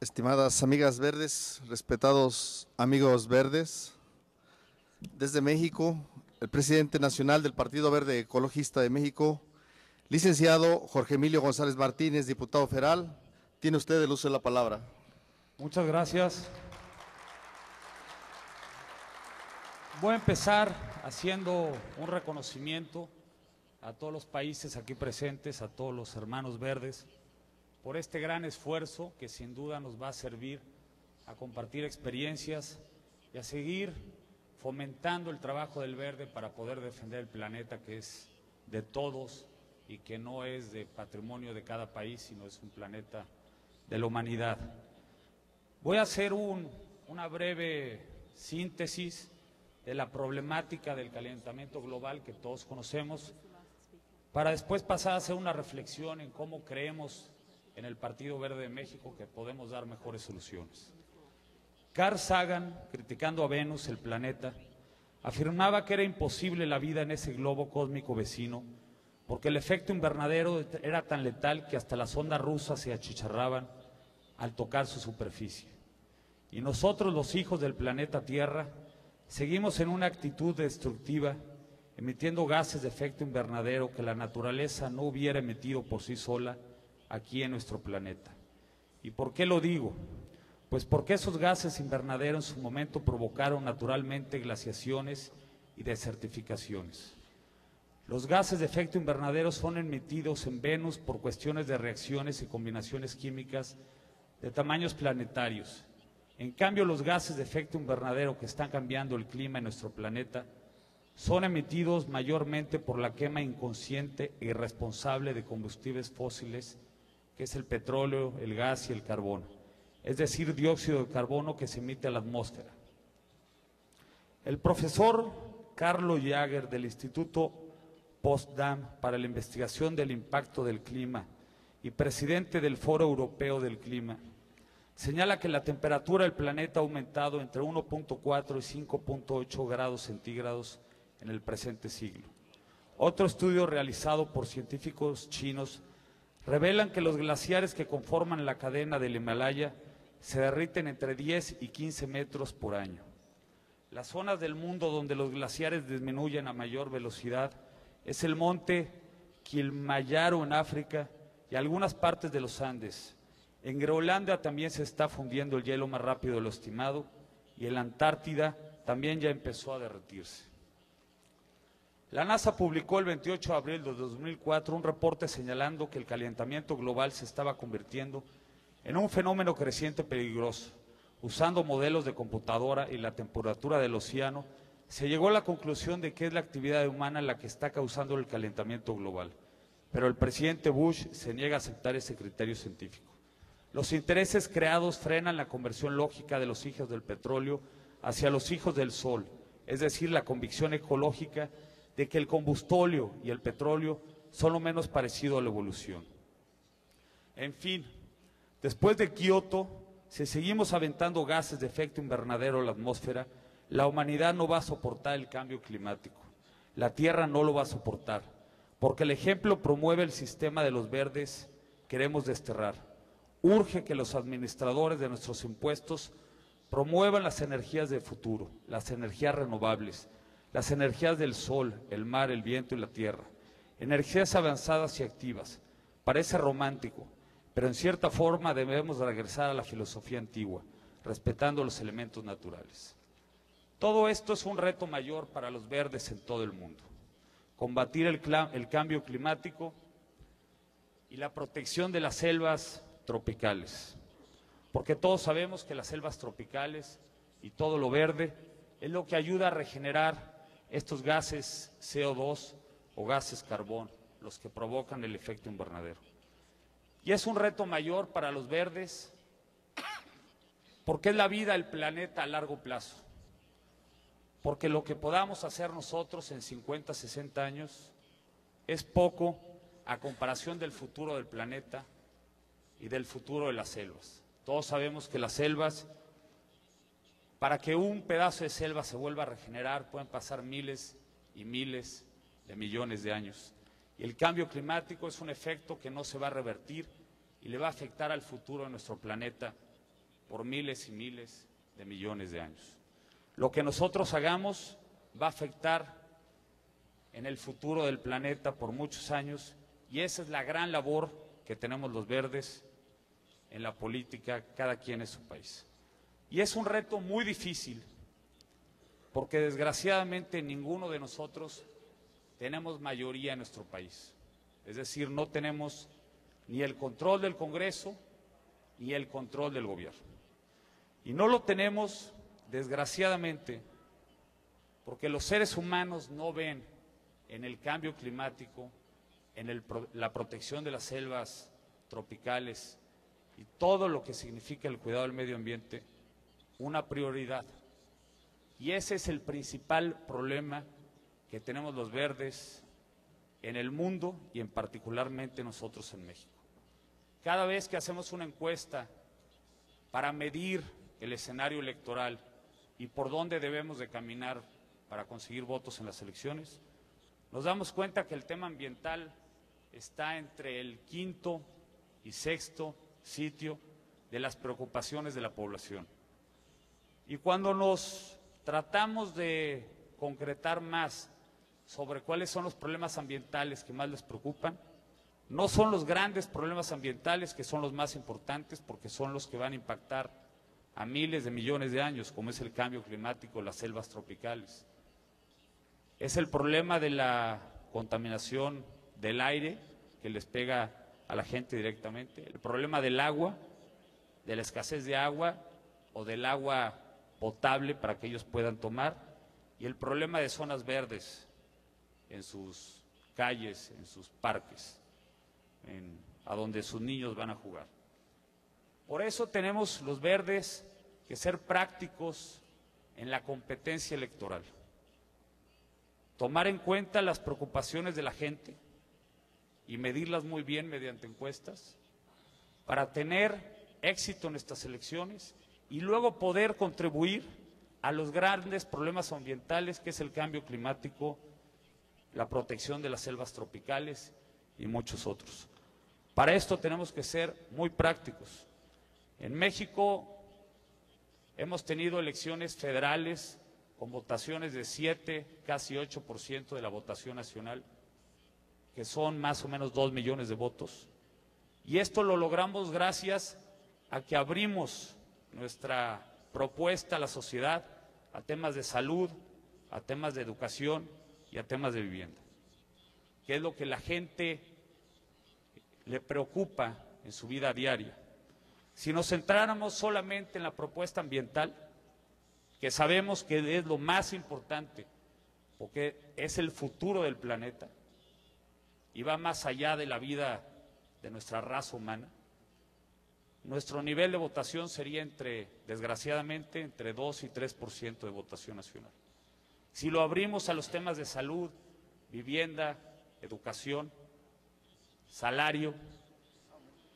estimadas amigas verdes, respetados amigos verdes, desde México, el presidente nacional del Partido Verde Ecologista de México, licenciado Jorge Emilio González Martínez, diputado federal, tiene usted el uso de la palabra. Muchas gracias. Voy a empezar haciendo un reconocimiento a todos los países aquí presentes, a todos los hermanos verdes, por este gran esfuerzo que sin duda nos va a servir a compartir experiencias y a seguir fomentando el trabajo del verde para poder defender el planeta que es de todos y que no es de patrimonio de cada país, sino es un planeta de la humanidad. Voy a hacer un, una breve síntesis de la problemática del calentamiento global que todos conocemos, para después pasar a hacer una reflexión en cómo creemos en el Partido Verde de México que podemos dar mejores soluciones. Carl Sagan, criticando a Venus, el planeta, afirmaba que era imposible la vida en ese globo cósmico vecino, porque el efecto invernadero era tan letal que hasta las ondas rusas se achicharraban al tocar su superficie. Y nosotros, los hijos del planeta Tierra, seguimos en una actitud destructiva, emitiendo gases de efecto invernadero que la naturaleza no hubiera emitido por sí sola aquí en nuestro planeta. ¿Y por qué lo digo? Pues porque esos gases invernaderos en su momento provocaron naturalmente glaciaciones y desertificaciones. Los gases de efecto invernadero son emitidos en Venus por cuestiones de reacciones y combinaciones químicas de tamaños planetarios. En cambio, los gases de efecto invernadero que están cambiando el clima en nuestro planeta son emitidos mayormente por la quema inconsciente e irresponsable de combustibles fósiles, que es el petróleo, el gas y el carbón, es decir, dióxido de carbono que se emite a la atmósfera. El profesor Carlos Jager del Instituto Potsdam para la investigación del impacto del clima y presidente del Foro Europeo del Clima, señala que la temperatura del planeta ha aumentado entre 1.4 y 5.8 grados centígrados en el presente siglo. Otro estudio realizado por científicos chinos revelan que los glaciares que conforman la cadena del Himalaya se derriten entre 10 y 15 metros por año. Las zonas del mundo donde los glaciares disminuyen a mayor velocidad es el monte Kilimanjaro en África y algunas partes de los Andes. En Groenlandia también se está fundiendo el hielo más rápido de lo estimado y en la Antártida también ya empezó a derretirse. La NASA publicó el 28 de abril de 2004 un reporte señalando que el calentamiento global se estaba convirtiendo en un fenómeno creciente peligroso. Usando modelos de computadora y la temperatura del océano, se llegó a la conclusión de que es la actividad humana la que está causando el calentamiento global. Pero el presidente Bush se niega a aceptar ese criterio científico. Los intereses creados frenan la conversión lógica de los hijos del petróleo hacia los hijos del sol, es decir, la convicción ecológica de que el combustóleo y el petróleo son lo menos parecido a la evolución. En fin, después de Kioto, si seguimos aventando gases de efecto invernadero a la atmósfera, la humanidad no va a soportar el cambio climático. La Tierra no lo va a soportar, porque el ejemplo promueve el sistema de los verdes queremos desterrar. Urge que los administradores de nuestros impuestos promuevan las energías del futuro, las energías renovables, las energías del sol, el mar, el viento y la tierra, energías avanzadas y activas. Parece romántico, pero en cierta forma debemos regresar a la filosofía antigua, respetando los elementos naturales. Todo esto es un reto mayor para los verdes en todo el mundo. Combatir el, cambio climático y la protección de las selvas tropicales. Porque todos sabemos que las selvas tropicales y todo lo verde es lo que ayuda a regenerar estos gases CO2 o gases carbón, los que provocan el efecto invernadero. Y es un reto mayor para los verdes porque es la vida del planeta a largo plazo. Porque lo que podamos hacer nosotros en 50, 60 años es poco a comparación del futuro del planeta y del futuro de las selvas. Todos sabemos que las selvas para que un pedazo de selva se vuelva a regenerar pueden pasar miles y miles de millones de años. Y el cambio climático es un efecto que no se va a revertir y le va a afectar al futuro de nuestro planeta por miles y miles de millones de años. Lo que nosotros hagamos va a afectar en el futuro del planeta por muchos años y esa es la gran labor que tenemos los verdes en la política, cada quien en su país. Y es un reto muy difícil, porque desgraciadamente ninguno de nosotros tenemos mayoría en nuestro país. Es decir, no tenemos ni el control del Congreso ni el control del gobierno. Y no lo tenemos, desgraciadamente, porque los seres humanos no ven en el cambio climático, en la protección de las selvas tropicales y todo lo que significa el cuidado del medio ambiente, una prioridad. Y ese es el principal problema que tenemos los verdes en el mundo y en particularmente nosotros en México. Cada vez que hacemos una encuesta para medir el escenario electoral y por dónde debemos de caminar para conseguir votos en las elecciones, nos damos cuenta que el tema ambiental está entre el quinto y sexto sitio de las preocupaciones de la población. Y cuando nos tratamos de concretar más sobre cuáles son los problemas ambientales que más les preocupan, no son los grandes problemas ambientales que son los más importantes porque son los que van a impactar a miles de millones de años, como es el cambio climático, las selvas tropicales. Es el problema de la contaminación del aire que les pega a la gente directamente, el problema del agua, de la escasez de agua o del agua potable para que ellos puedan tomar, y el problema de zonas verdes en sus calles, en sus parques, a donde sus niños van a jugar. Por eso tenemos los verdes que ser prácticos en la competencia electoral, tomar en cuenta las preocupaciones de la gente, y medirlas muy bien mediante encuestas para tener éxito en estas elecciones y luego poder contribuir a los grandes problemas ambientales que es el cambio climático, la protección de las selvas tropicales y muchos otros. Para esto tenemos que ser muy prácticos. En México hemos tenido elecciones federales con votaciones de 7, casi 8% de la votación nacional que son más o menos dos millones de votos. Y esto lo logramos gracias a que abrimos nuestra propuesta a la sociedad a temas de salud, a temas de educación y a temas de vivienda, que es lo que la gente le preocupa en su vida diaria. Si nos centráramos solamente en la propuesta ambiental, que sabemos que es lo más importante, porque es el futuro del planeta, y va más allá de la vida de nuestra raza humana, nuestro nivel de votación sería entre, desgraciadamente, entre 2 y 3% de votación nacional. Si lo abrimos a los temas de salud, vivienda, educación, salario,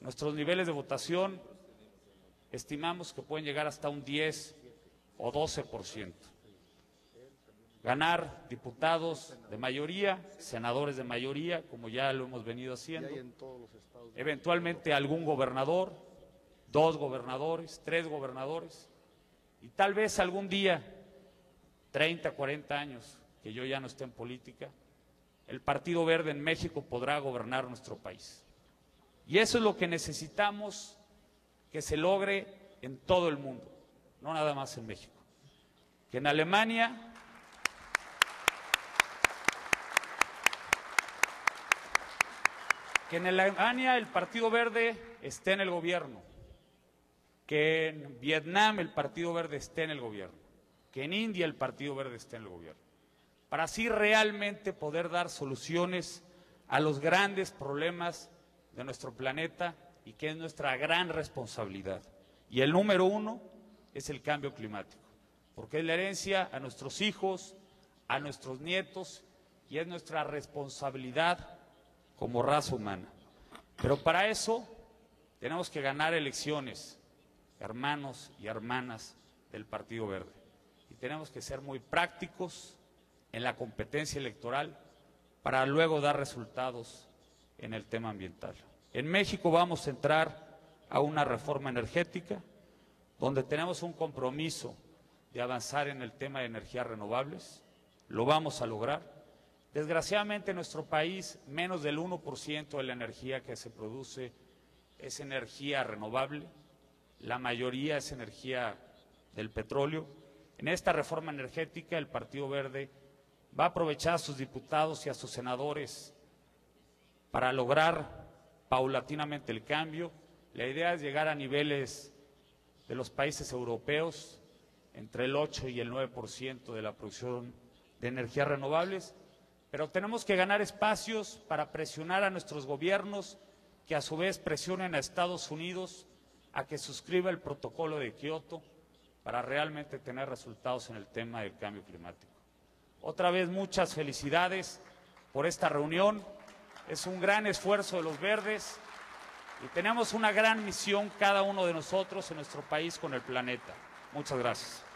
nuestros niveles de votación estimamos que pueden llegar hasta un 10 o 12% ganar diputados de mayoría, senadores de mayoría, como ya lo hemos venido haciendo, eventualmente algún gobernador, dos gobernadores, tres gobernadores, y tal vez algún día, 30, 40 años, que yo ya no esté en política, el Partido Verde en México podrá gobernar nuestro país. Y eso es lo que necesitamos que se logre en todo el mundo, no nada más en México. Que en Alemania que en Alemania el Partido Verde esté en el gobierno, que en Vietnam el Partido Verde esté en el gobierno, que en India el Partido Verde esté en el gobierno, para así realmente poder dar soluciones a los grandes problemas de nuestro planeta y que es nuestra gran responsabilidad. Y el número uno es el cambio climático, porque es la herencia a nuestros hijos, a nuestros nietos y es nuestra responsabilidad como raza humana. Pero para eso tenemos que ganar elecciones, hermanos y hermanas del Partido Verde. Y tenemos que ser muy prácticos en la competencia electoral para luego dar resultados en el tema ambiental. En México vamos a entrar a una reforma energética donde tenemos un compromiso de avanzar en el tema de energías renovables. Lo vamos a lograr. Desgraciadamente en nuestro país menos del 1% de la energía que se produce es energía renovable, la mayoría es energía del petróleo. En esta reforma energética el Partido Verde va a aprovechar a sus diputados y a sus senadores para lograr paulatinamente el cambio. La idea es llegar a niveles de los países europeos, entre el 8 y el 9% de la producción de energías renovables, pero tenemos que ganar espacios para presionar a nuestros gobiernos, que a su vez presionen a Estados Unidos a que suscriba el protocolo de Kioto para realmente tener resultados en el tema del cambio climático. Otra vez muchas felicidades por esta reunión. Es un gran esfuerzo de los verdes y tenemos una gran misión cada uno de nosotros en nuestro país con el planeta. Muchas gracias.